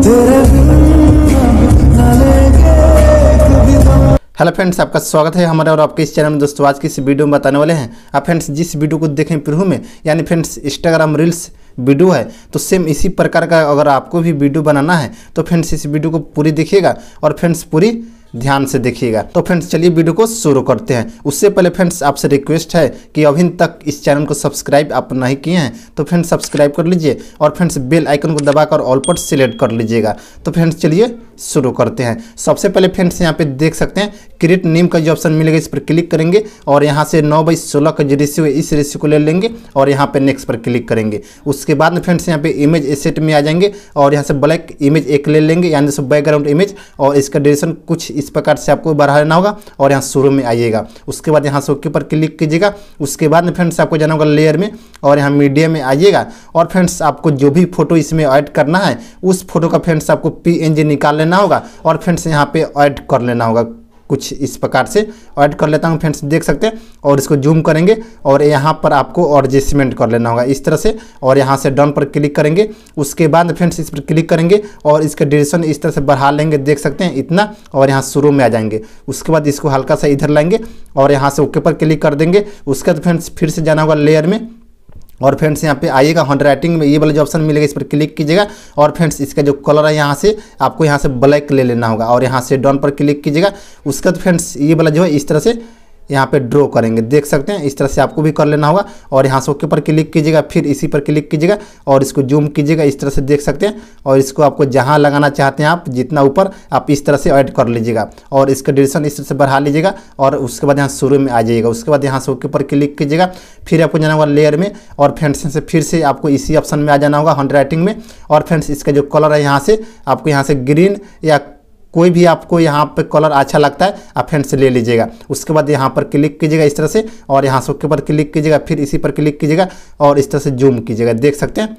Hello friends, आपका स्वागत है हमारे और आपके इस चैनल में। दोस्तों, आज की इस वीडियो में बताने वाले हैं, आप फ्रेंड्स, जिस वीडियो को देखें प्रहू में, यानी फ्रेंड्स इंस्टाग्राम रील्स वीडियो है तो सेम इसी प्रकार का अगर आपको भी वीडियो बनाना है तो फ्रेंड्स, इस वीडियो को पूरी देखिएगा और फ्रेंड्स, पूरी ध्यान से देखिएगा। तो फ्रेंड्स चलिए वीडियो को शुरू करते हैं। उससे पहले फ्रेंड्स आपसे रिक्वेस्ट है कि अभी तक इस चैनल को सब्सक्राइब आप नहीं किए हैं तो फ्रेंड्स सब्सक्राइब कर लीजिए और फ्रेंड्स बेल आइकन को दबाकर ऑल पर सिलेक्ट कर लीजिएगा। तो फ्रेंड्स चलिए शुरू करते हैं। सबसे पहले फ्रेंड्स यहाँ पे देख सकते हैं, क्रिएट नेम का जो ऑप्शन मिलेगा इस पर क्लिक करेंगे और यहाँ से नौ बाई सोलह का जो रेशियो है, इस रेशियो को ले लेंगे और यहाँ पे नेक्स्ट पर क्लिक करेंगे। उसके बाद में फ्रेंड्स यहाँ पे इमेज एसेट में आ जाएँगे और यहाँ से ब्लैक इमेज एक ले लेंगे, यानी से बैकग्राउंड इमेज और इसका ड्यूरेशन कुछ इस प्रकार से आपको बढ़ा लेना होगा और यहाँ शुरू में आइएगा। उसके बाद यहाँ से ओके पर क्लिक कीजिएगा। उसके बाद में फ्रेंड्स आपको जाना होगा लेयर में और यहाँ मीडिया में आइएगा और फ्रेंड्स आपको जो भी फ़ोटो इसमें ऐड करना है, उस फ़ोटो का फ्रेंड्स आपको पी निकाल लेना होगा और फ्रेंड्स यहाँ पे ऐड कर लेना होगा कुछ इस प्रकार से। ऐड कर लेता हूँ फ्रेंड्स देख सकते हैं, और इसको जूम करेंगे और यहाँ पर आपको एडजस्टमेंट कर लेना होगा इस तरह से। और यहाँ से डन पर क्लिक करेंगे, उसके बाद फ्रेंड्स इस पर क्लिक करेंगे और इसका ड्यूरेशन इस तरह से बढ़ा लेंगे, देख सकते हैं, इतना, और यहाँ शुरू में आ जाएँगे। उसके बाद इसको हल्का सा इधर लाएँगे और यहाँ से ओके पर क्लिक कर देंगे। उसके बाद फ्रेंड्स फिर से जाना होगा लेयर में। और फ्रेंड्स यहाँ पे आइएगा हैंड राइटिंग में ये वाला जो ऑप्शन मिलेगा, इस पर क्लिक कीजिएगा और फ्रेंड्स इसका जो कलर है यहाँ से, आपको यहाँ से ब्लैक ले लेना होगा और यहाँ से डॉन पर क्लिक कीजिएगा। उसके बाद फ्रेंड्स ये वाला जो है, इस तरह से यहाँ पे ड्रॉ करेंगे। देख सकते हैं, इस तरह से आपको भी कर लेना होगा। और यहाँ से ओके पर क्लिक कीजिएगा, फिर इसी पर क्लिक कीजिएगा और इसको जूम कीजिएगा, इस तरह से देख सकते हैं। और इसको आपको जहाँ लगाना चाहते हैं आप, जितना ऊपर, आप इस तरह से ऐड कर लीजिएगा। और इसका ड्यूरेशन इस तरह से बढ़ा लीजिएगा और उसके बाद यहाँ शुरू में आ जाइएगा। उसके बाद यहाँ से ओके पर क्लिक कीजिएगा, फिर आपको जाना होगा लेयर में और फ्रेंड्स से फिर से आपको इसी ऑप्शन में आ जाना होगा हैंड में। और फ्रेंड्स इसका जो कलर है यहाँ से, आपको यहाँ से ग्रीन या कोई भी आपको यहाँ पर कलर अच्छा लगता है, आप फ्रेंड्स ले लीजिएगा। उसके बाद यहाँ पर क्लिक कीजिएगा इस तरह से, और यहाँ से ओके पर क्लिक कीजिएगा, फिर इसी पर क्लिक कीजिएगा, और इस तरह से जूम कीजिएगा। देख सकते हैं?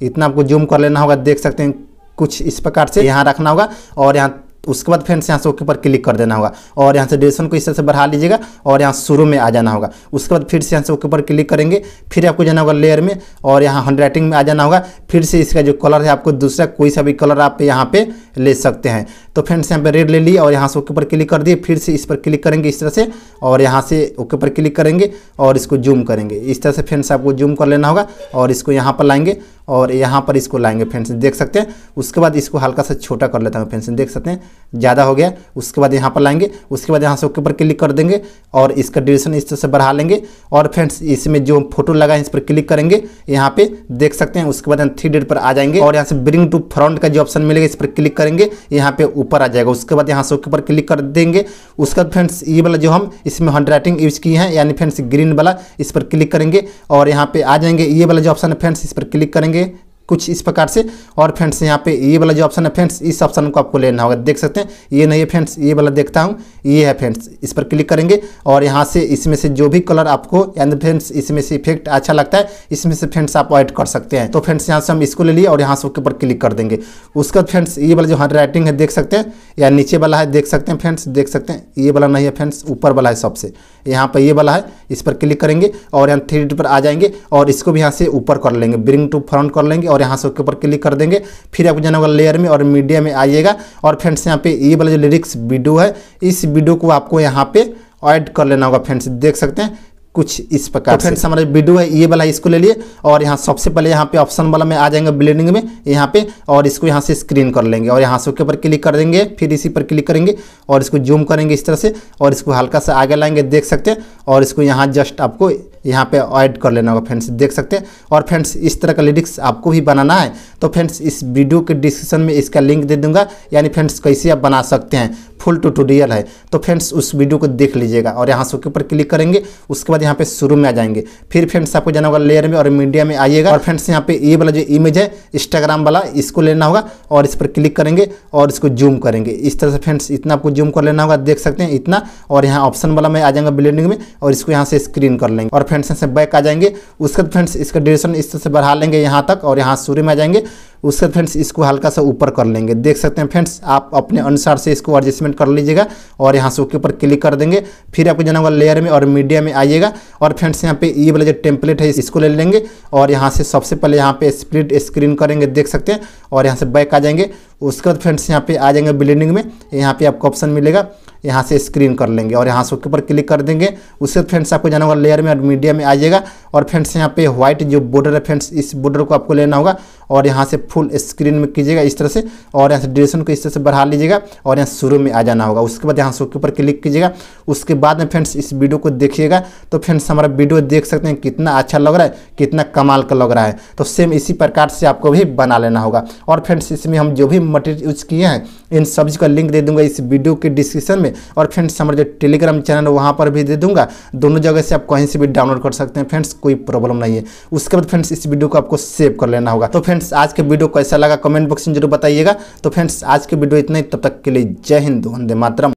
इतना आपको जूम कर लेना होगा, देख सकते हैं कुछ इस प्रकार से यहाँ रखना होगा, और यहाँ, उसके बाद फ्रेंड्स यहाँ से ओके पर क्लिक कर देना होगा। और यहाँ से ड्यूरेशन को इस तरह से बढ़ा लीजिएगा, और यहाँ शुरू में आ जाना होगा। उसके बाद फिर से यहाँ से ओके पर क्लिक करेंगे, फिर आपको जाना होगा लेयर में, और यहाँ हैंड राइटिंग में आ जाना होगा। फिर से इसका जो कलर है, आपको दूसरा कोई सा भी कलर आप यहाँ पे ले सकते हैं। तो फ्रेंड्स यहाँ पे रेड ले लिए और यहाँ से ओके पर क्लिक कर दिए। फिर से इस पर क्लिक करेंगे इस तरह से और यहाँ से ओके पर क्लिक करेंगे और इसको जूम करेंगे। इस तरह से फ्रेंड्स आपको जूम कर लेना होगा और इसको यहाँ पर लाएँगे और यहाँ पर इसको लाएँगे फ्रेंड्स। देख सकते हैं, उसके बाद इसको हल्का सा छोटा कर लेता हूँ फ्रेंड्स। देख सकते हैं, ज़्यादा हो गया। उसके बाद यहाँ पर लाएँगे, उसके बाद यहाँ से ओके पर क्लिक कर देंगे और इसका ड्यूरेशन इस तरह से बढ़ा लेंगे और फ्रेंड्स इसमें जो फ़ोटो लगा है इस पर क्लिक करेंगे। यहाँ पे देख सकते हैं, उसके बाद हम थ्री डेट पर आ जाएँगे और यहाँ से ब्रिंग टू फ्रंट का जो ऑप्शन मिलेगा इस पर क्लिक करेंगे। यहाँ पे ऊपर आ जाएगा। उसके बाद यहाँ से ओके पर क्लिक कर देंगे। उसके बाद फ्रेंड्स, ये वाला जो हम इसमें हैंड राइटिंग यूज़ किए हैं, यानी फ्रेंड्स ग्रीन वाला, इस पर क्लिक करेंगे और यहाँ पे आ जाएँगे। ये वाला जो ऑप्शन है, फ्रेंड्स, इस पर क्लिक करेंगे। कुछ इस प्रकार से। और फ्रेंड्स, यहाँ पे ये वाला जो ऑप्शन है, फ्रेंड्स, इस ऑप्शन को आपको लेना होगा। देख सकते हैं, ये नहीं है फ्रेंड्स, ये वाला देखता हूँ, ये है फ्रेंड्स, इस पर क्लिक करेंगे। और यहाँ से इसमें से जो भी कलर आपको यानी फ्रेंड्स, इसमें से इफ़ेक्ट अच्छा लगता है, इसमें से फ्रेंड्स आप ऐड कर सकते हैं। तो फ्रेंड्स, यहाँ से हम इसको ले लिए और यहाँ से उसके पर क्लिक कर देंगे। उसके फ्रेंड्स, ये वाला जो हैंड राइटिंग है, देख सकते हैं, या नीचे वाला है, देख सकते हैं, फ्रेंड्स, देख सकते हैं, ये वाला नहीं है फ्रेंड्स, ऊपर वाला है सबसे। यहाँ पर ये वाला है, इस पर क्लिक करेंगे और यहाँ थ्री पर आ जाएँगे और इसको भी यहाँ से ऊपर कर लेंगे, ब्रिंग टू फ्रंट कर लेंगे और यहाँ से ऊपर पर क्लिक कर देंगे। फिर आपको जाना होगा लेयर में और मीडिया में आइएगा और फ्रेंड्स यहाँ पे ये वाला जो लिरिक्स वीडियो है, इस वीडियो को आपको यहाँ पे ऐड कर लेना होगा फ्रेंड्स, देख सकते हैं। कुछ इस प्रकार तो फ्रेंड्स हमारे वीडियो है ये वाला इसको ले लिए और यहाँ सबसे पहले यहाँ पे ऑप्शन वाला में आ जाएँगे ब्लेंडिंग में यहाँ पे और इसको यहाँ से स्क्रीन कर लेंगे और यहाँ से ओके पर क्लिक कर देंगे फिर इसी पर क्लिक करेंगे और इसको जूम करेंगे इस तरह से और इसको हल्का सा आगे लाएँगे देख सकते हैं और इसको यहाँ जस्ट आपको यहाँ पे ऐड कर लेना होगा फ्रेंड्स देख सकते हैं। और फ्रेंड्स इस तरह का लिरिक्स आपको भी बनाना है तो फ्रेंड्स इस वीडियो के डिस्क्रिप्शन में इसका लिंक दे दूँगा यानी फ्रेंड्स कैसे आप बना सकते हैं। फुल ट्यूटोरियल है। तो फ्रेंड्स उस वीडियो को देख लीजिएगा और यहाँ से उसके ऊपर क्लिक करेंगे, उसके बाद यहाँ पे शुरू में आ जाएँगे। फिर फ्रेंड्स आपको जाना होगा लेयर में और मीडिया में आइएगा और फ्रेंड्स यहाँ पे ये वाला जो इमेज है इंस्टाग्राम वाला, इसको लेना होगा और इस पर क्लिक करेंगे और इसको जूम करेंगे। इस तरह से फ्रेंड्स इतना आपको जूम कर लेना होगा, देख सकते हैं इतना और यहाँ ऑप्शन वाला में आ जाएगा ब्लेंडिंग में और इसको यहाँ से स्क्रीन कर लेंगे और फ्रेंड्स यहाँ से बैक आ जाएँगे। उसके बाद फ्रेंड्स इसका ड्यूरेशन इस तरह से बढ़ा लेंगे यहाँ तक और यहाँ शुरू में आ जाएँगे। उसके बाद फ्रेंड्स इसको हल्का सा ऊपर कर लेंगे। देख सकते हैं फ्रेंड्स, आप अपने अनुसार से इसको एडजस्टमेंट कर लीजिएगा और यहाँ से ओके ऊपर क्लिक कर देंगे। फिर आपको जाना होगा लेयर में और मीडिया में आइएगा और फ्रेंड्स यहाँ पे ये वाला जो टेम्पलेट है, इसको ले लेंगे और यहाँ से सबसे पहले यहाँ पे स्प्लिट स्क्रीन करेंगे, देख सकते हैं और यहाँ से बैक आ जाएँगे। उसके बाद फ्रेंड्स यहाँ पे आ जाएँगे ब्लेंडिंग में, यहाँ पे आपको ऑप्शन मिलेगा। यहाँ से स्क्रीन कर लेंगे और यहाँ से ओके पर क्लिक कर देंगे। उससे फ्रेंड्स आपको जाना होगा लेयर में और मीडिया में आ जाएगा और फ्रेंड्स यहाँ पे व्हाइट जो बॉर्डर है फ्रेंड्स इस बॉर्डर को आपको लेना होगा और यहाँ से फुल स्क्रीन में कीजिएगा इस तरह से और यहाँ से ड्यूरेशन को इस तरह से बढ़ा लीजिएगा और यहाँ शुरू में आ जाना होगा। उसके बाद यहाँ से ऊपर क्लिक कीजिएगा। उसके बाद में फ्रेंड्स इस वीडियो को देखिएगा। तो फ्रेंड्स हमारा वीडियो देख सकते हैं, कितना अच्छा लग रहा है, कितना कमाल का लग रहा है। तो सेम इसी प्रकार से आपको भी बना लेना होगा। और फ्रेंड्स इसमें हम जो भी मटेरियल यूज़ किए हैं, इन सब्ज़ी का लिंक दे दूँगा इस वीडियो के डिस्क्रिप्शन में। और फ्रेंड्स, हमारे जो टेलीग्राम चैनल वहाँ पर भी दे दूँगा। दोनों जगह से आप कहीं से भी डाउनलोड कर सकते हैं। फ्रेंड्स, कोई प्रॉब्लम नहीं है। उसके बाद फ्रेंड्स, इस वीडियो को आपको सेव कर लेना होगा। तो फ्रेंड्स, आज के वीडियो कैसा लगा कमेंट बॉक्स में ज़रूर बताइएगा। तो फ्रेंड्स, आज के वीडियो इतना ही। तब तक के लिए जय हिंद, वंदे मातरम।